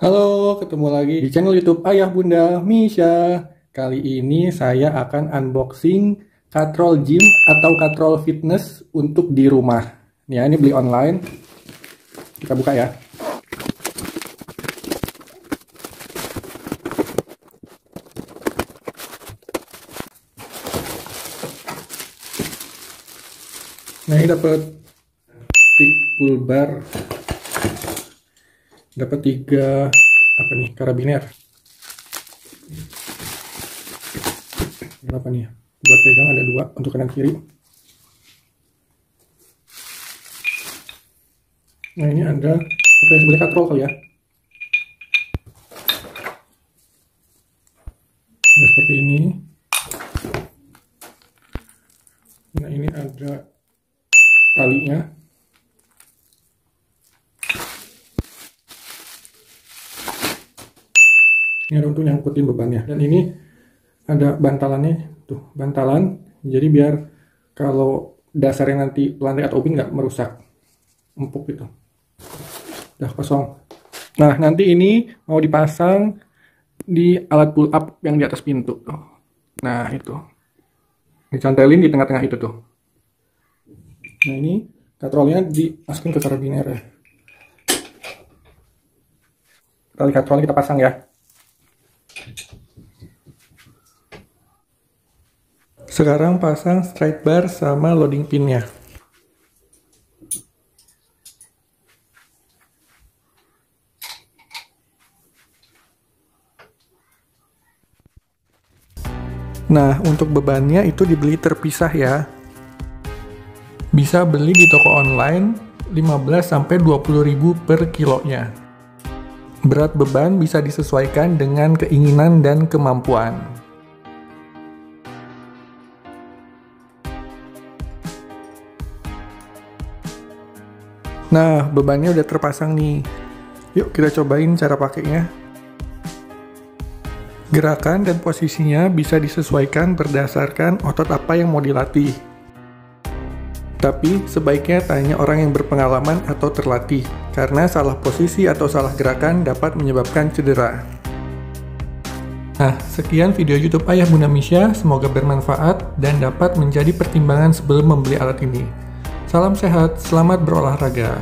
Halo, ketemu lagi di channel YouTube Ayah Bunda Misha. Kali ini saya akan unboxing katrol gym atau katrol fitness untuk di rumah. Ya, ini beli online. Kita buka ya. Nah ini dapat stick pull bar dapat tiga apa nih karabiner. Berapa nih buat pegang ada dua untuk kanan kiri. Nah ini ada apa yang sebelah katrol ya? Nah, seperti ini. Nah ini ada talinya ini ada untuk nyangkutin bebannya. Dan ini ada bantalannya. Tuh bantalan. Jadi biar kalau dasarnya nanti lantai atau ubin nggak merusak empuk gitu. Udah kosong. Nah nanti ini mau dipasang di alat pull up yang di atas pintu. Tuh. Nah itu. Dicantelin di tengah-tengah itu tuh. Nah ini katrolnya dimasukin ke karabiner ya. Tali katrolnya kita pasang ya Sekarang pasang straight bar sama loading pinnya. Nah, untuk bebannya itu dibeli terpisah ya. Bisa beli di toko online 15-20 ribu per kilonya. Berat beban bisa disesuaikan dengan keinginan dan kemampuan. Nah, bebannya udah terpasang nih. Yuk kita cobain cara pakainya. Gerakan dan posisinya bisa disesuaikan berdasarkan otot apa yang mau dilatih. Tapi sebaiknya tanya orang yang berpengalaman atau terlatih, karena salah posisi atau salah gerakan dapat menyebabkan cedera. Nah, sekian video YouTube Ayah Bunda Misha, semoga bermanfaat dan dapat menjadi pertimbangan sebelum membeli alat ini. Salam sehat, selamat berolahraga.